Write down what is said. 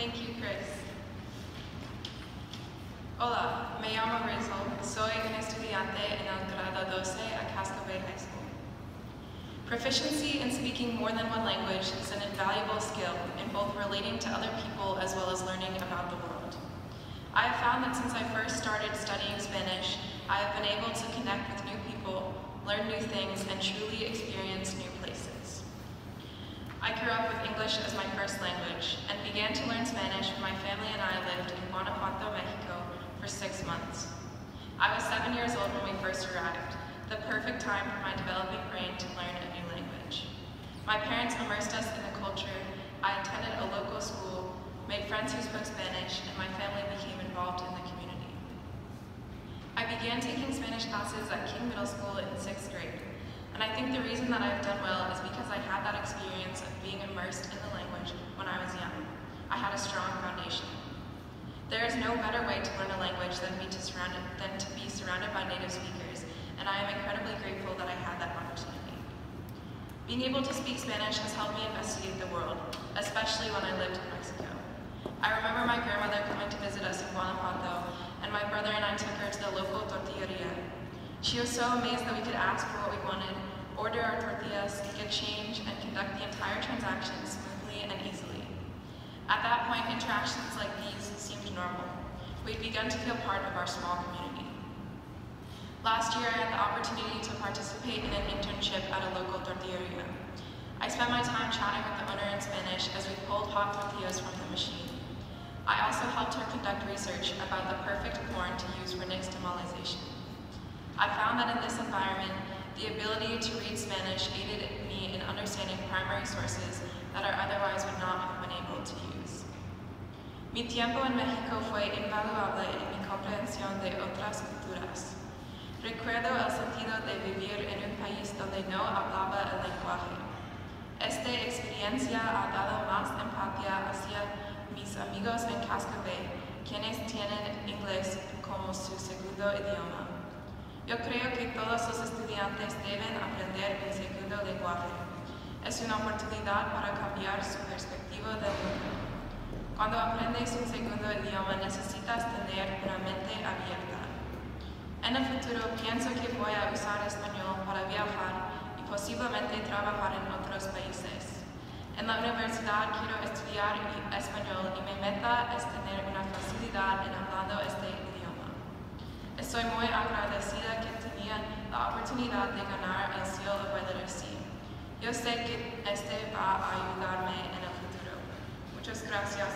Thank you, Chris. Hola, me llamo Raizel. Soy un estudiante en el grado 12 at Bay High School. Proficiency in speaking more than one language is an invaluable skill in both relating to other people as well as learning about the world. I have found that since I first started studying Spanish, I have been able to connect with new people, learn new things, and truly experience new. I grew up with English as my first language and began to learn Spanish when my family and I lived in Guanajuato, Mexico for six months. I was seven years old when we first arrived, the perfect time for my developing brain to learn a new language. My parents immersed us in the culture, I attended a local school, made friends who spoke Spanish, and my family became involved in the community. I began taking Spanish classes at King Middle School in and I think the reason that I've done well is because I had that experience of being immersed in the language when I was young. I had a strong foundation. There is no better way to learn a language than, be to, than to be surrounded by native speakers, and I am incredibly grateful that I had that opportunity. Being able to speak Spanish has helped me investigate the world, especially when I lived in Mexico. I remember my grandmother coming to visit us in Guanajuato, and my brother and I took her to the local tortilleria. She was so amazed that we could ask for what we wanted, order our tortillas, get change, and conduct the entire transaction smoothly and easily. At that point, interactions like these seemed normal. We'd begun to feel part of our small community. Last year, I had the opportunity to participate in an internship at a local tortilleria. I spent my time chatting with the owner in Spanish as we pulled hot tortillas from the machine. I also helped her conduct research about the perfect corn to use for nixtamalization. I found that in this environment, the ability to read Spanish aided me in understanding primary sources that I otherwise would not have been able to use. Mi tiempo en México fue invaluable en mi comprensión de otras culturas. Recuerdo el sentido de vivir en un país donde no hablaba el lenguaje. Esta experiencia ha dado más empatía hacia mis amigos en Casco Bay, quienes tienen inglés como su segundo idioma. Yo creo que todos los estudiantes deben aprender un segundo lenguaje. Es una oportunidad para cambiar su perspectiva del mundo. Cuando aprendes un segundo idioma necesitas tener una mente abierta. En el futuro pienso que voy a usar español para viajar y posiblemente trabajar en otros países. En la universidad quiero estudiar español y mi meta es tener una facilidad en hablando este. Estoy muy agradecida que tenía la oportunidad de ganar el cielo de literacy. Yo sé que este va a ayudarme en el futuro. Muchas gracias